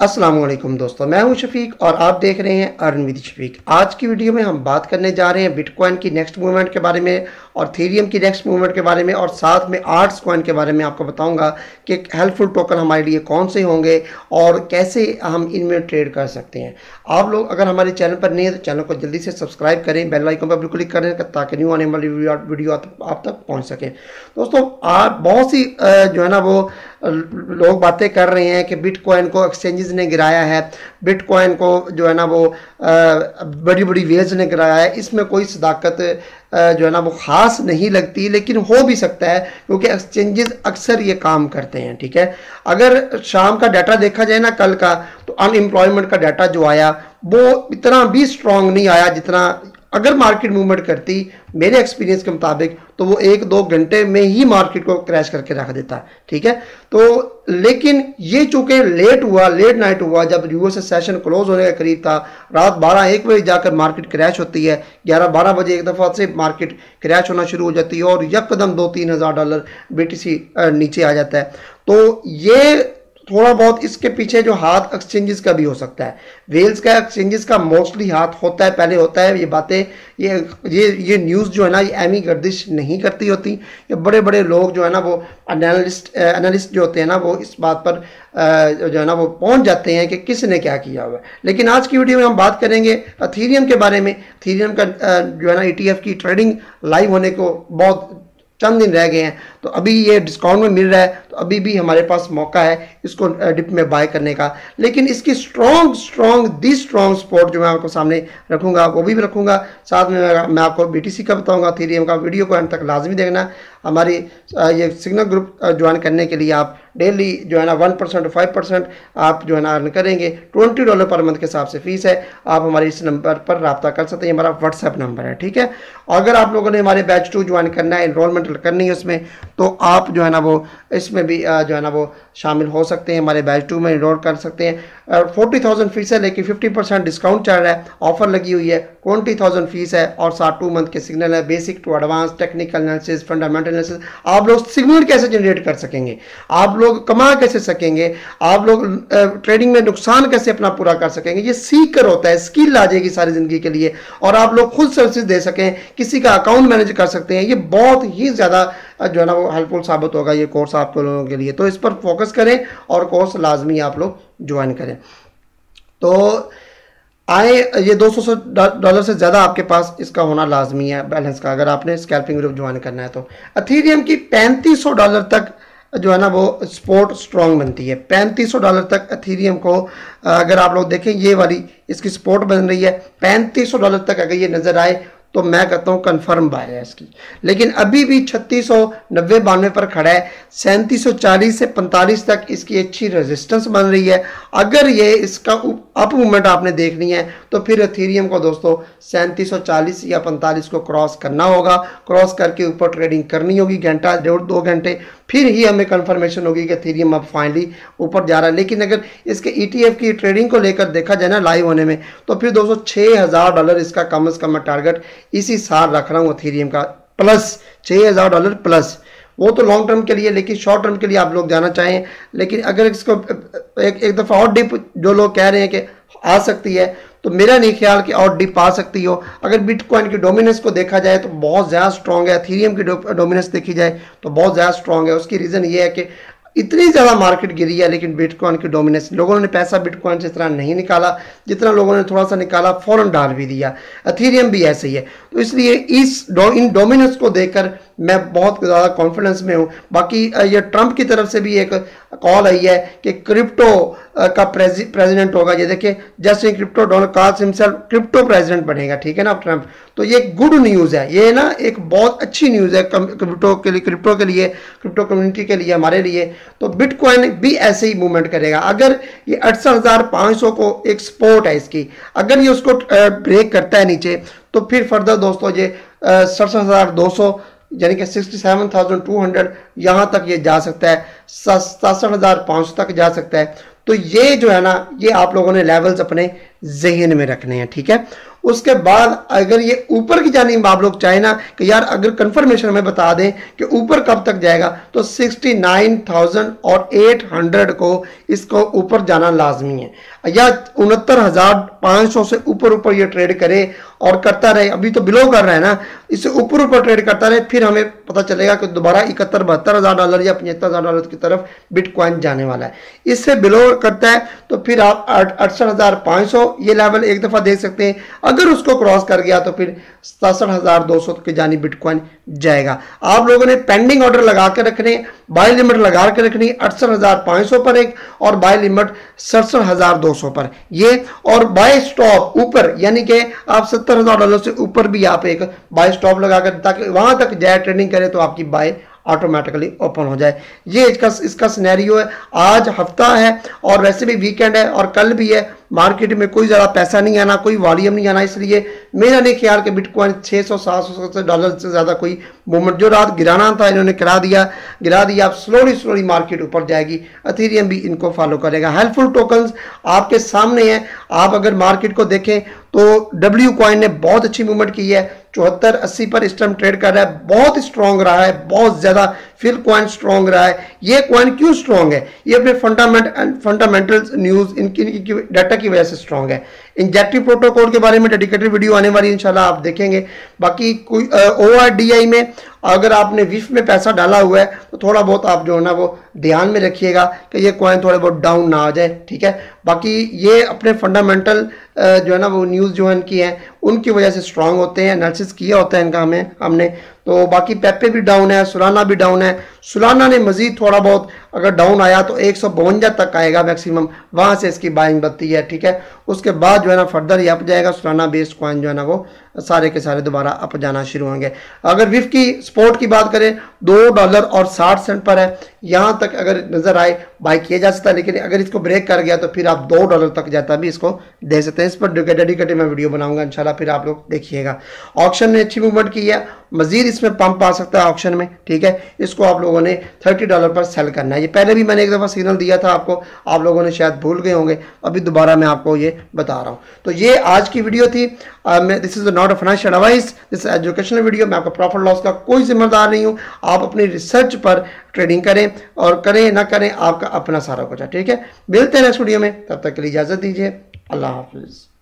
अस्सलाम वालेकुम दोस्तों, मैं हूँ शफीक और आप देख रहे हैं अर्न विद शफीक। आज की वीडियो में हम बात करने जा रहे हैं बिटकॉइन की नेक्स्ट मूवमेंट के बारे में और थीरियम की नेक्स्ट मूवमेंट के बारे में और साथ में आर्ट्स कॉइन के बारे में आपको बताऊँगा कि हेल्पफुल टोकन हमारे लिए कौन से होंगे और कैसे हम इनमें ट्रेड कर सकते हैं। आप लोग अगर हमारे चैनल पर नहीं है तो चैनल को जल्दी से सब्सक्राइब करें, बेल आइकन पर क्लिक करें ताकि न्यू आने वाली वीडियो आप तक पहुँच सकें। दोस्तों आप बहुत सी जो है ना वो लोग बातें कर रहे हैं कि बिटकॉइन को एक्सचेंजेस ने गिराया है बिटकॉइन को जो है ना वो बड़ी बड़ी वेज ने गिराया है, इसमें कोई सदाकत जो है ना वो ख़ास नहीं लगती, लेकिन हो भी सकता है, क्योंकि एक्सचेंजेस अक्सर ये काम करते हैं, ठीक है? अगर शाम का डाटा देखा जाए ना कल का तो अनएम्प्लॉयमेंट का डाटा जो आया, वो इतना भी स्ट्रांग नहीं आया जितना अगर मार्केट मूवमेंट करती मेरे एक्सपीरियंस के मुताबिक तो वो एक दो घंटे में ही मार्केट को क्रैश करके रख देता, ठीक है? तो लेकिन ये चूँकि लेट हुआ लेट नाइट हुआ, जब यूएस सेशन क्लोज होने के करीब था, रात बारह, एक बजे जाकर मार्केट क्रैश होती है, ग्यारह, बारह बजे एक दफ़ा से मार्केट क्रैश होना शुरू हो जाती है और यकदम दो तीन हज़ार डॉलर बीटीसी नीचे आ जाता है। तो ये थोड़ा बहुत इसके पीछे जो हाथ एक्सचेंजेस का भी हो सकता है। वेल्स का एक्सचेंजेस का मोस्टली हाथ होता है, पहले होता है, ये बातें, ये ये ये न्यूज़ जो है ना, ये एमी गर्दिश नहीं करती होती। ये बड़े बड़े लोग जो है ना, वो एनालिस्ट एनालिस्ट जो होते हैं ना, वो इस बात पर जो है ना, वो पहुँच जाते हैं कि किसने क्या किया हुआ है। लेकिन आज की वीडियो में हम बात करेंगे अथीरियम के बारे में। थीरियम का जो है ना ईटीएफ की ट्रेडिंग लाइव होने को बहुत चंद दिन रह गए हैं। तो अभी ये डिस्काउंट में मिल रहा है। अभी भी हमारे पास मौका है इसको डिप में बाय करने का। लेकिन इसकी strong strong the strong support जो मैं आपको सामने रखूँगा, वो भी रखूँगा। साथ में मैं आपको बीटीसी का बताऊँगा थीरियम का वीडियो को अंत तक लाजमी देखना। हमारी ये सिग्नल ग्रुप ज्वाइन करने के लिए आप डेली जो है ना वन परसेंट फाइव परसेंट आप जो है ना अर्न करेंगे। ट्वेंटी डॉलर पर मंथ के हिसाब से फ़ीस है। आप हमारे इस नंबर पर रबता कर सकते हैं। हमारा व्हाट्सएप नंबर है, ठीक है? अगर आप लोगों ने हमारे बैच टू ज्वाइन करना है इनरोलमेंट करनी है उसमें तो आप जो है ना वो इसमें भी जो है ना, वो शामिल हो सकते हैं, हमारे बैच टू में इनरोल कर सकते हैं। फोर्टी थाउज़ेंड फ़ीस है, लेकिन फिफ्टी परसेंट डिस्काउंट चल रहा है, ऑफ़र लगी हुई है, ट्वेंटी थाउज़ेंड फ़ीस है, और सात टू मंथ के सिग्नल है, basic to advance, technical analysis, fundamental analysis, आप लोग सिग्नल कैसे जनरेट कर सकेंगे? आप लोग कमा कैसे सकेंगे? आप लोग ट्रेडिंग में नुकसान कैसे अपना पूरा कर सकेंगे? ये सीख कर होता है, स्किल आ जाएगी सारी ज़िंदगी के लिए, और आप लोग खुद सर्विस दे सकें, किसी का अकाउंट मैनेज कर सकते हैं, ये बहुत ही ज़्यादा जो है ना वो हेल्पफुल साबित होगा ये कोर्स आप लोगों के लिए। तो इस पर फोकस करें और कोर्स लाजमी आप लोग ज्वाइन करें। तो आए, ये 200 डॉलर से ज़्यादा आपके पास इसका होना लाजमी है बैलेंस का। अगर आपने स्कैल्पिंग ग्रुप ज्वाइन करना है तो। अथीरियम की 3500 डॉलर तक जो है ना वो स्पोर्ट स्ट्रॉन्ग बनती है। 3500 डॉलर तक अथीरियम को अगर आप लोग देखें, ये वाली इसकी स्पोर्ट बन रही है। 3500 डॉलर तक अगर ये नज़र आए तो मैं कहता हूँ कन्फर्म बाय है इसकी लेकिन अभी भी छत्तीस सौ नब्बे बानवे पर खड़ा है, सैंतीस सौ चालीस से पैंतालीस तक इसकी अच्छी रेजिस्टेंस बन रही है। अगर ये इसका अप मूवमेंट आपने देखनी है तो फिर एथीरियम को दोस्तों सैंतीस सौ चालीस या पैंतालीस को क्रॉस करना होगा। क्रॉस करके ऊपर ट्रेडिंग करनी होगी, घंटा, डेढ़ दो घंटे। फिर ही हमें कंफर्मेशन होगी कि थीरियम अब फाइनली ऊपर जा रहा है। लेकिन अगर इसके ईटीएफ e की ट्रेडिंग को लेकर देखा जाए ना लाइव होने में तो फिर दोस्तों छः हज़ार डॉलर इसका कम अज़ कम टारगेट इसी साल रख रहा हूँ थीरियम का। प्लस छः हज़ार डॉलर प्लस वो तो लॉन्ग टर्म के लिए, लेकिन शॉर्ट टर्म के लिए आप लोग जाना चाहें। लेकिन अगर इसको एक एक दफ़ा और डिप जो लोग कह रहे हैं कि आ सकती है तो मेरा नहीं ख्याल कि और डिप आ सकती हो। अगर बिटकॉइन की डोमिनेंस को देखा जाए तो बहुत ज़्यादा स्ट्रॉन्ग है थीरियम की डोमिनेंस देखी जाए तो बहुत ज़्यादा स्ट्रॉन्ग है। उसकी रीज़न ये है कि इतनी ज़्यादा मार्केट गिरी है लेकिन बिटकॉइन की डोमिनेंस लोगों ने पैसा बिटकॉइन से इतना नहीं निकाला जितना लोगों ने थोड़ा सा निकाला फ़ौरन डाल भी दिया। अथीरियम भी ऐसे ही है। तो इसलिए इस डो, इन डोमिनेंस को देखकर मैं बहुत ज़्यादा कॉन्फिडेंस में हूँ। बाकी ये ट्रंप की तरफ़ से भी एक कॉल आई है कि क्रिप्टो का प्रेसिडेंट होगा। ये देखिए, जैसे क्रिप्टो डोनाल्ड कार्स हिमसेल्फ क्रिप्टो प्रेसिडेंट बनेगा, ठीक है ना ट्रंप तो ये गुड न्यूज़ है। ये ना एक बहुत अच्छी न्यूज़ है क्रिप्टो के लिए क्रिप्टो के लिए क्रिप्टो कम्युनिटी के लिए, हमारे लिए। तो बिटकॉइन भी ऐसे ही मूवमेंट करेगा। अगर ये अड़सठ को एक सपोर्ट है इसकी, अगर ये उसको ब्रेक करता है नीचे तो फिर फर्दर दोस्तों ये सड़सठ हज़ार दो सौ यानी कि sixty seven thousand two hundred यहाँ तक ये जा सकता है सतासठ हज़ार पाँच तक जा सकता है। तो ये जो है ना, ये आप लोगों ने लेवल्स अपने जहन में रखने हैं ठीक है? उसके बाद अगर ये ऊपर की जानी आप लोग चाहे ना कि यार अगर कंफर्मेशन हमें बता दें कि ऊपर कब तक जाएगा तो 69,000 और 800 को इसको ऊपर जाना लाजमी है। या उनहत्तर हज़ार सौ से ऊपर ऊपर ये ट्रेड करे और करता रहे। अभी तो बिलो कर रहा है ना इससे ऊपर ऊपर ट्रेड करता रहे फिर हमें पता चलेगा कि दोबारा इकहत्तर बहत्तर हज़ार डॉलर या पचहत्तर हज़ार डॉलर की तरफ़ बिटकॉइन जाने वाला है। इससे बिलो करता है तो फिर आप अड़सठ हज़ार पाँच सौ ये लेवल एक दफ़ा देख सकते हैं। अगर उसको क्रॉस कर गया तो फिर सतासठ हज़ार दो सौ की जानी बिटकॉइन जाएगा। आप लोगों ने पेंडिंग ऑर्डर लगा के रखने बाय लिमिट लगा के रखनी, अड़सठ हज़ार पाँच सौ पर एक और बाय लिमिट सड़सठ हज़ार दो सौ पर। ये और बाय स्टॉप ऊपर, यानी कि आप सत्तर हज़ार डॉलर से ऊपर भी आप एक बाय स्टॉप लगाकर ताकि वहाँ तक जाए ट्रेडिंग करें तो आपकी बाय ऑटोमेटिकली ओपन हो जाए। ये इसका इसका सिनेरियो है। आज हफ़्ता है और वैसे भी वीकेंड है और कल भी है। मार्केट में कोई ज़्यादा पैसा नहीं आना, कोई वॉल्यूम नहीं आना, इसलिए मेरा नहीं ख्याल कि बिटकॉइन 600 700 डॉलर से ज़्यादा कोई मूवमेंट जो रात गिराना था इन्होंने गिरा दिया गिरा दिया, अब स्लोली स्लोली मार्केट ऊपर जाएगी। अथीरियम भी इनको फॉलो करेगा। हेल्पफुल टोकन्स आपके सामने हैं। आप अगर मार्केट को देखें तो डब्ल्यू क्वाइन ने बहुत अच्छी मूवमेंट की है। चौहत्तर अस्सी पर इस टाइम ट्रेड कर रहा है। बहुत स्ट्रांग रहा है। बहुत ज़्यादा फिर क्वाइन स्ट्रांग रहा है। ये क्वाइन क्यों स्ट्रांग है? ये अपने फंडामेंट फंडामेंटल न्यूज़ इनकी, इनकी डाटा की वजह से स्ट्रांग है। इंजेक्टिव प्रोटोकॉल के बारे में डेडिकेटेड वीडियो आने वाली इंशाल्लाह आप देखेंगे। बाकी कोई ओ आर डी आई में अगर आपने विफ में पैसा डाला हुआ है तो थोड़ा बहुत आप जो है ना वो ध्यान में रखिएगा कि ये कॉइन थोड़े बहुत डाउन ना आ जाए, ठीक है? बाकी ये अपने फंडामेंटल जो है ना वो न्यूज़ जो है इनकी हैं, उनकी वजह से स्ट्रांग होते हैं एनालिसिस किया होता है इनका हमें, हमने। तो बाकी पेपे भी डाउन है सुलाना भी डाउन है। सुलाना ने मजीद थोड़ा बहुत अगर डाउन आया तो एक तक आएगा मैक्सिमम वहाँ से इसकी बाइंग बनती है, ठीक है? उसके बाद जो है ना फर्दर ये अप जाएगा सुलाना बेस्ड कॉइन जो है ना वो सारे के सारे दोबारा अप जाना शुरू होंगे। अगर विफ की स्पोर्ट की बात करें, दो डॉलर और साठ सेंट पर है। यहाँ तक अगर नज़र आए बाई किया जा सकता है, लेकिन अगर इसको ब्रेक कर गया तो फिर आप दो डॉलर तक जाता भी इसको दे सकते हैं। इस पर डेडिकेटेड मैं वीडियो बनाऊँगा, इंशाल्लाह फिर आप लोग देखिएगा। ऑप्शन ने अच्छी मूवमेंट की है। मजीद इसमें पंप आ सकता है ऑप्शन में, ठीक है? इसको आप लोगों ने थर्टी डॉलर पर सेल करना है। ये पहले भी मैंने एक दफ़ा सिग्नल दिया था आपको। आप लोगों ने शायद भूल गए होंगे। अभी दोबारा मैं आपको ये बता रहा हूँ। तो ये आज की वीडियो थी। This is not a financial advice this educational video मैं आपका प्रॉफिट लॉस का कोई जिम्मेदार नहीं हूँ। आप अपनी रिसर्च पर ट्रेडिंग करें और करें, ना करें, आपका अपना सारा कुछ है। ठीक है? मिलते हैं नेक्स्ट वीडियो में। तब तक के लिए इजाज़त दीजिए। अल्लाह हाफिज़।